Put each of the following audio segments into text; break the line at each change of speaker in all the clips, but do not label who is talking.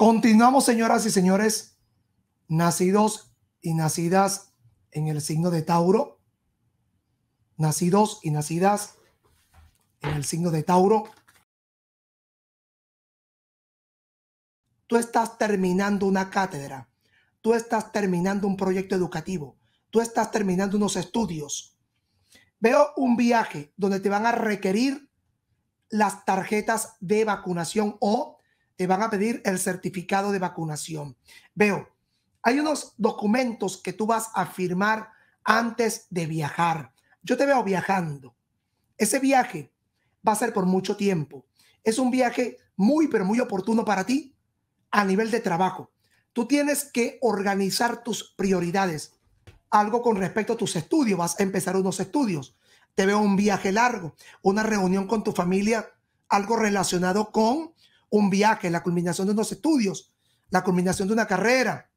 Continuamos, señoras y señores, nacidos y nacidas en el signo de Tauro, nacidos y nacidas en el signo de Tauro. Tú estás terminando una cátedra, tú estás terminando un proyecto educativo, tú estás terminando unos estudios. Veo un viaje donde te van a requerir las tarjetas de vacunación o te van a pedir el certificado de vacunación. Veo, hay unos documentos que tú vas a firmar antes de viajar. Yo te veo viajando. Ese viaje va a ser por mucho tiempo. Es un viaje muy, pero muy oportuno para ti a nivel de trabajo. Tú tienes que organizar tus prioridades. Algo con respecto a tus estudios. Vas a empezar unos estudios. Te veo un viaje largo, una reunión con tu familia, algo relacionado con un viaje, la culminación de unos estudios, la culminación de una carrera.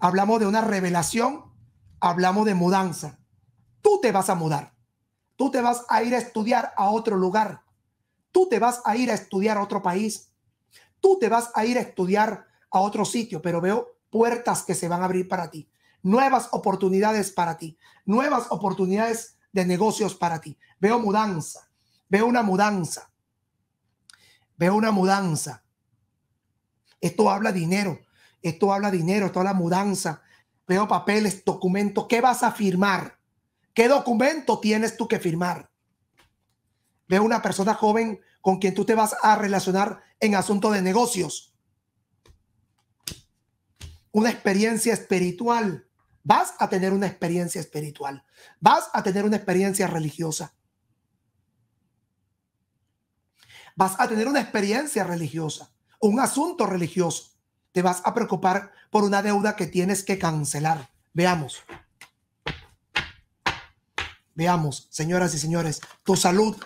Hablamos de una revelación, hablamos de mudanza. Tú te vas a mudar. Tú te vas a ir a estudiar a otro lugar. Tú te vas a ir a estudiar a otro país. Tú te vas a ir a estudiar a otro sitio, pero veo puertas que se van a abrir para ti, nuevas oportunidades para ti, nuevas oportunidades de negocios para ti. Veo mudanza, veo una mudanza, veo una mudanza. Esto habla dinero, esto habla dinero, esto habla mudanza. Veo papeles, documentos. ¿Qué vas a firmar? ¿Qué documento tienes tú que firmar? Veo una persona joven con quien tú te vas a relacionar en asunto de negocios. Una experiencia espiritual. Vas a tener una experiencia espiritual. Vas a tener una experiencia religiosa. Vas a tener una experiencia religiosa, un asunto religioso. Te vas a preocupar por una deuda que tienes que cancelar. Veamos. Veamos, señoras y señores, tu salud.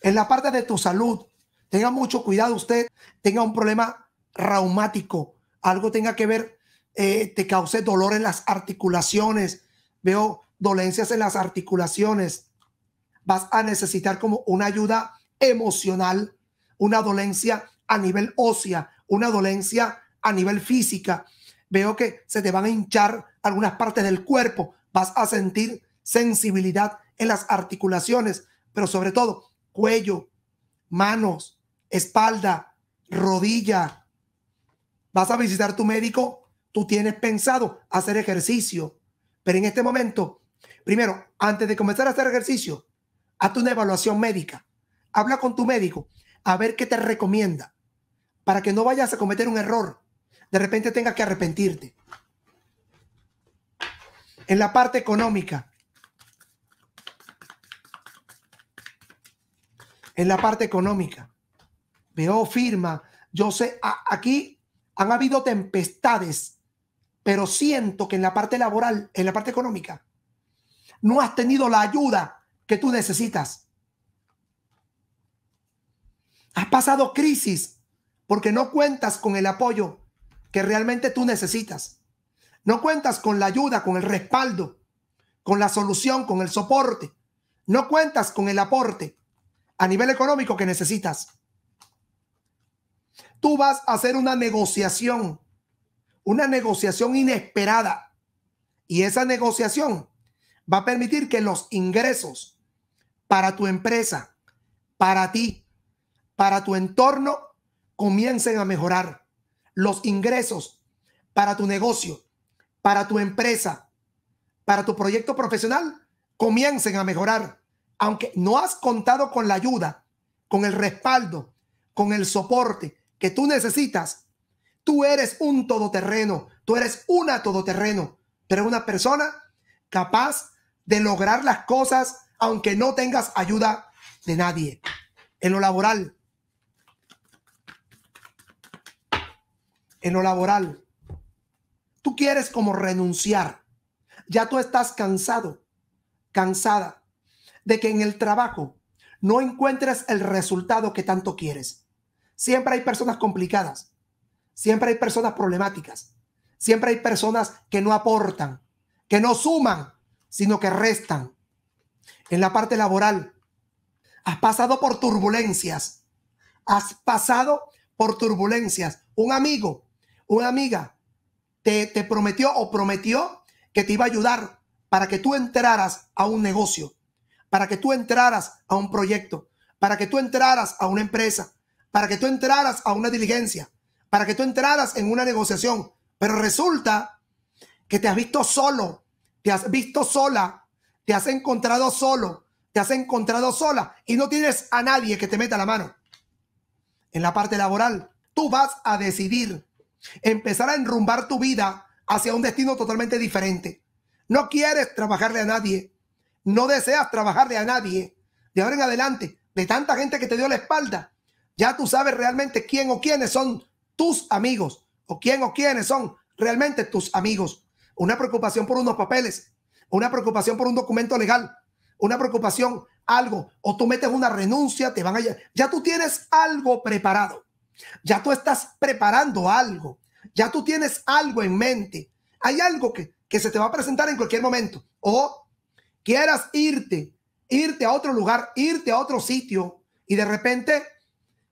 En la parte de tu salud, tenga mucho cuidado usted, tenga un problema raumático, algo tenga que ver, eh, te cause dolor en las articulaciones, veo dolencias en las articulaciones, vas a necesitar como una ayuda emocional, una dolencia a nivel ósea, una dolencia a nivel física. Veo que se te van a hinchar algunas partes del cuerpo, vas a sentir sensibilidad en las articulaciones, pero sobre todo cuello, manos, espalda, rodilla, vas a visitar tu médico, tú tienes pensado hacer ejercicio, pero en este momento, primero, antes de comenzar a hacer ejercicio, hazte una evaluación médica, habla con tu médico a ver qué te recomienda para que no vayas a cometer un error, de repente tengas que arrepentirte. En la parte económica, en la parte económica, veo firma, yo sé, aquí han habido tempestades, pero siento que en la parte laboral, en la parte económica, no has tenido la ayuda que tú necesitas. Has pasado crisis porque no cuentas con el apoyo que realmente tú necesitas. No cuentas con la ayuda, con el respaldo, con la solución, con el soporte. No cuentas con el aporte a nivel económico que necesitas tú vas a hacer una negociación, una negociación inesperada. Y esa negociación va a permitir que los ingresos para tu empresa, para ti, para tu entorno, comiencen a mejorar. Los ingresos para tu negocio, para tu empresa, para tu proyecto profesional, comiencen a mejorar. Aunque no has contado con la ayuda, con el respaldo, con el soporte, que tú necesitas. Tú eres un todoterreno, tú eres una todoterreno, pero una persona capaz de lograr las cosas aunque no tengas ayuda de nadie. En lo laboral. En lo laboral. Tú quieres como renunciar. Ya tú estás cansado, cansada de que en el trabajo no encuentres el resultado que tanto quieres. Siempre hay personas complicadas, siempre hay personas problemáticas, siempre hay personas que no aportan, que no suman, sino que restan. En la parte laboral, Has pasado por turbulencias. Has pasado por turbulencias. Un amigo, una amiga te, te prometió o prometió que te iba a ayudar para que tú entraras a un negocio, para que tú entraras a un proyecto, para que tú entraras a una empresa, para que tú entraras a una diligencia, para que tú entraras en una negociación. Pero resulta que te has visto solo, te has visto sola, te has encontrado solo, te has encontrado sola y no tienes a nadie que te meta la mano. En la parte laboral, tú vas a decidir empezar a enrumbar tu vida hacia un destino totalmente diferente. No quieres trabajarle a nadie, no deseas trabajarle a nadie. De ahora en adelante, de tanta gente que te dio la espalda, ya tú sabes realmente quién o quiénes son tus amigos o quién o quiénes son realmente tus amigos. Una preocupación por unos papeles, una preocupación por un documento legal, una preocupación, algo, o tú metes una renuncia, te van a... Ya tú tienes algo preparado, ya tú estás preparando algo, ya tú tienes algo en mente, hay algo que, que se te va a presentar en cualquier momento, o quieras irte, irte a otro lugar, irte a otro sitio, y de repente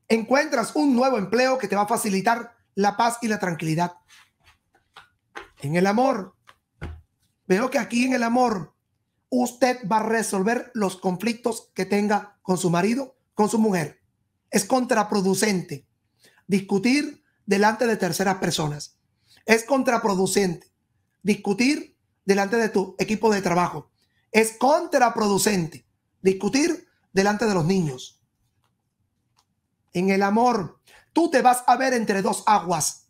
encuentras un nuevo empleo que te va a facilitar la paz y la tranquilidad. En el amor, veo que aquí en el amor usted va a resolver los conflictos que tenga con su marido, con su mujer. Es contraproducente discutir delante de terceras personas. Es contraproducente discutir delante de tu equipo de trabajo. Es contraproducente discutir delante de los niños. En el amor, tú te vas a ver entre dos aguas.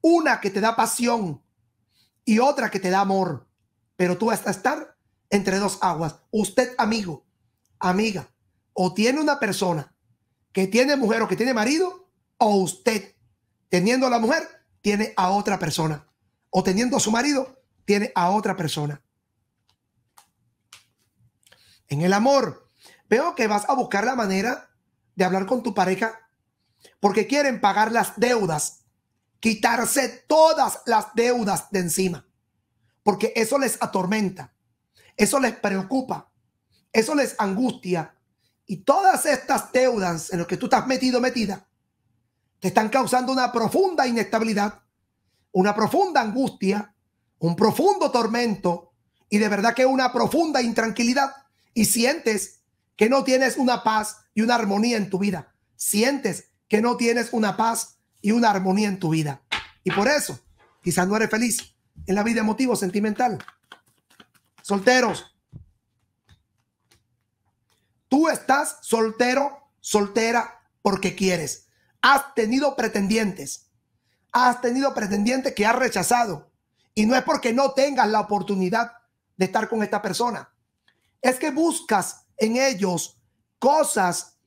Una que te da pasión y otra que te da amor. Pero tú vas a estar entre dos aguas. Usted, amigo, amiga, o tiene una persona que tiene mujer o que tiene marido, o usted, teniendo a la mujer, tiene a otra persona. O teniendo a su marido, tiene a otra persona. En el amor, veo que vas a buscar la manera de hablar con tu pareja porque quieren pagar las deudas, quitarse todas las deudas de encima, porque eso les atormenta. Eso les preocupa, eso les angustia. Y todas estas deudas en las que tú estás metido, metida, te están causando una profunda inestabilidad, una profunda angustia, un profundo tormento y de verdad que una profunda intranquilidad. Y sientes que no tienes una paz y una armonía en tu vida. Sientes que no tienes una paz y una armonía en tu vida. Y por eso quizás no eres feliz en la vida emotivo sentimental. Solteros. Tú estás soltero, soltera porque quieres. Has tenido pretendientes. Has tenido pretendientes que has rechazado. Y no es porque no tengas la oportunidad de estar con esta persona. Es que buscas en ellos cosas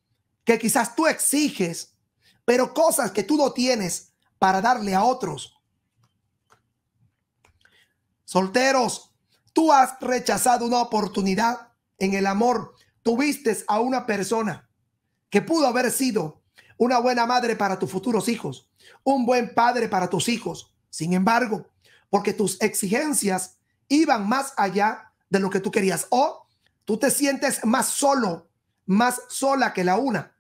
que quizás tú exiges, pero cosas que tú no tienes para darle a otros. Solteros, Tú has rechazado una oportunidad en el amor. Tuviste a una persona que pudo haber sido una buena madre para tus futuros hijos, un buen padre para tus hijos. Sin embargo, porque tus exigencias iban más allá de lo que tú querías o tú te sientes más solo, más sola que la una.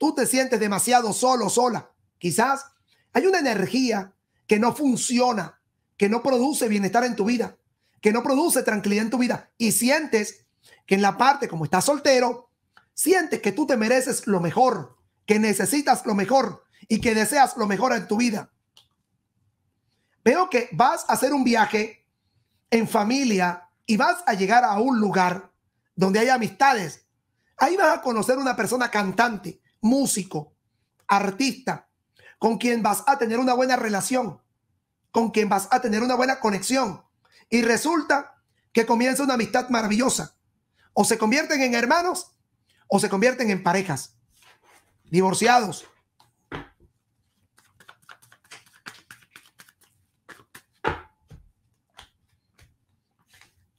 Tú te sientes demasiado solo, sola. Quizás hay una energía que no funciona, que no produce bienestar en tu vida que no produce tranquilidad en tu vida y sientes que en la parte como estás soltero, sientes que tú te mereces lo mejor, que necesitas lo mejor y que deseas lo mejor en tu vida. Veo que vas a hacer un viaje en familia y vas a llegar a un lugar donde hay amistades. Ahí vas a conocer una persona cantante, músico, artista, con quien vas a tener una buena relación, con quien vas a tener una buena conexión. Y resulta que comienza una amistad maravillosa. O se convierten en hermanos o se convierten en parejas. Divorciados.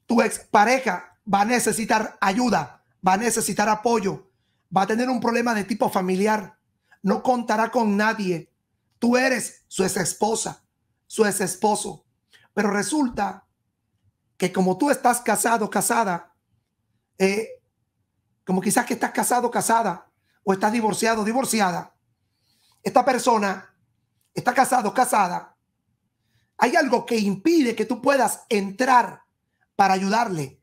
Tu expareja va a necesitar ayuda, va a necesitar apoyo, va a tener un problema de tipo familiar. No contará con nadie. Tú eres su ex esposa, su ex esposo. Pero resulta que como tú estás casado, casada, eh, como quizás que estás casado, casada, o estás divorciado, divorciada. Esta persona está casado, casada. Hay algo que impide que tú puedas entrar para ayudarle.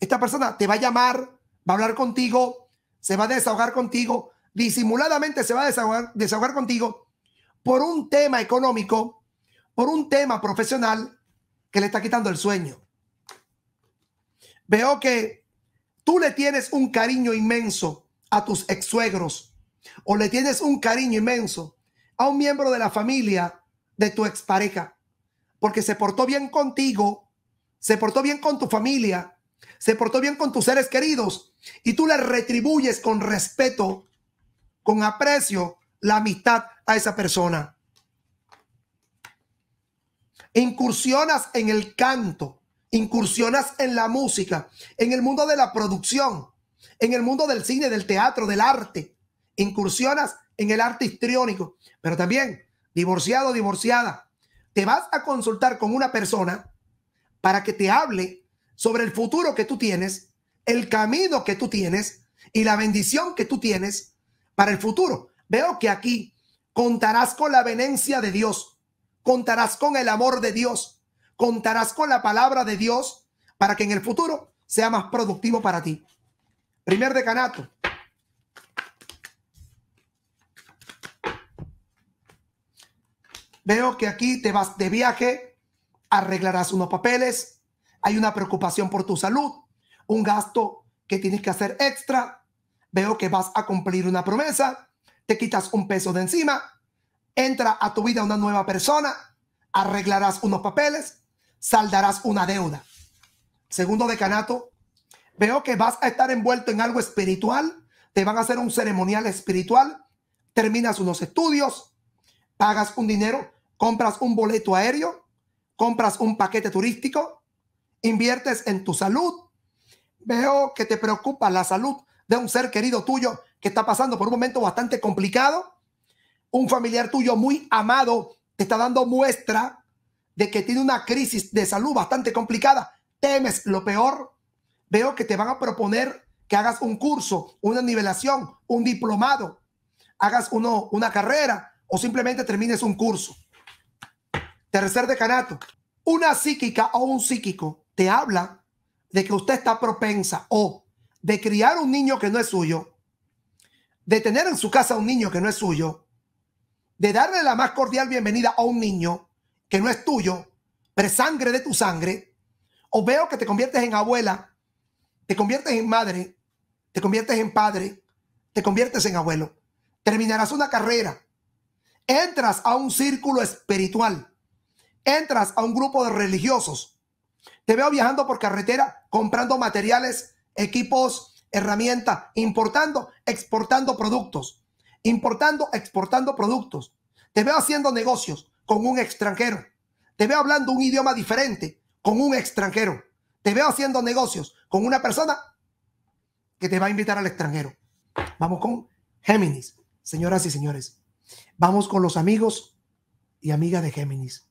Esta persona te va a llamar, va a hablar contigo, se va a desahogar contigo, disimuladamente se va a desahogar, desahogar contigo por un tema económico, por un tema profesional que le está quitando el sueño. Veo que tú le tienes un cariño inmenso a tus ex suegros o le tienes un cariño inmenso a un miembro de la familia de tu expareja porque se portó bien contigo, se portó bien con tu familia, se portó bien con tus seres queridos y tú le retribuyes con respeto, con aprecio, la amistad a esa persona. Incursionas en el canto, incursionas en la música, en el mundo de la producción, en el mundo del cine, del teatro, del arte. Incursionas en el arte histriónico, pero también divorciado, divorciada. Te vas a consultar con una persona para que te hable sobre el futuro que tú tienes, el camino que tú tienes y la bendición que tú tienes para el futuro. Veo que aquí contarás con la venencia de Dios, contarás con el amor de Dios, contarás con la palabra de Dios para que en el futuro sea más productivo para ti. Primer decanato. Veo que aquí te vas de viaje, arreglarás unos papeles, hay una preocupación por tu salud, un gasto que tienes que hacer extra. Veo que vas a cumplir una promesa, te quitas un peso de encima, entra a tu vida una nueva persona, arreglarás unos papeles, saldarás una deuda. Segundo decanato, veo que vas a estar envuelto en algo espiritual, te van a hacer un ceremonial espiritual, terminas unos estudios, pagas un dinero, compras un boleto aéreo, compras un paquete turístico, inviertes en tu salud. Veo que te preocupa la salud de un ser querido tuyo que está pasando por un momento bastante complicado. Un familiar tuyo muy amado te está dando muestra de que tiene una crisis de salud bastante complicada, temes lo peor, veo que te van a proponer que hagas un curso, una nivelación, un diplomado, hagas uno, una carrera o simplemente termines un curso. Tercer decanato, una psíquica o un psíquico te habla de que usted está propensa o de criar un niño que no es suyo, de tener en su casa un niño que no es suyo, de darle la más cordial bienvenida a un niño que no es tuyo, pero es sangre de tu sangre, o veo que te conviertes en abuela, te conviertes en madre, te conviertes en padre, te conviertes en abuelo, terminarás una carrera, entras a un círculo espiritual, entras a un grupo de religiosos, te veo viajando por carretera, comprando materiales, equipos, herramientas, importando, exportando productos, importando, exportando productos. Te veo haciendo negocios, con un extranjero. Te veo hablando un idioma diferente con un extranjero. Te veo haciendo negocios con una persona que te va a invitar al extranjero. Vamos con Géminis, señoras y señores. Vamos con los amigos y amigas de Géminis.